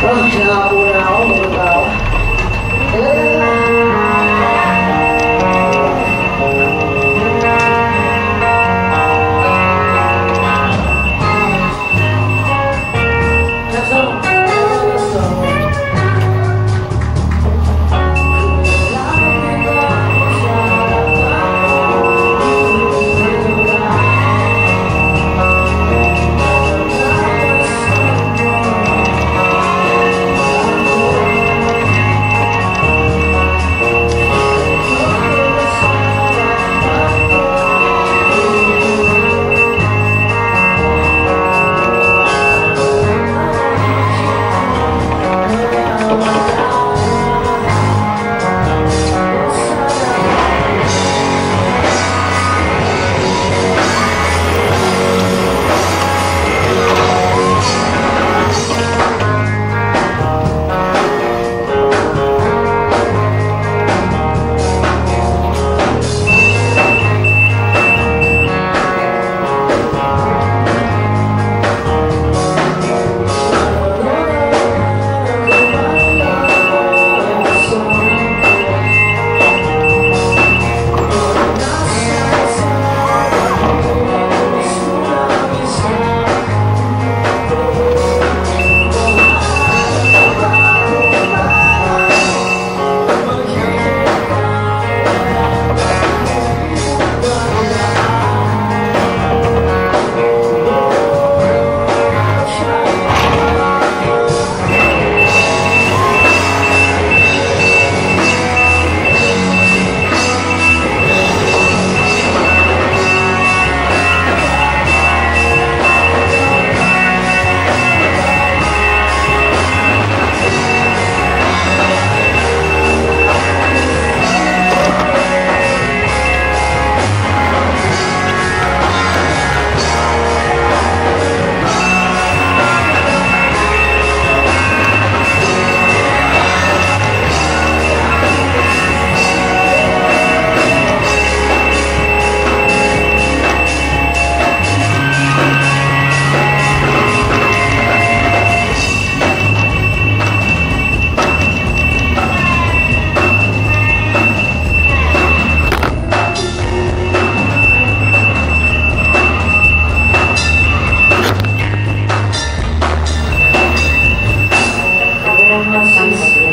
Gracias. n go Thank you.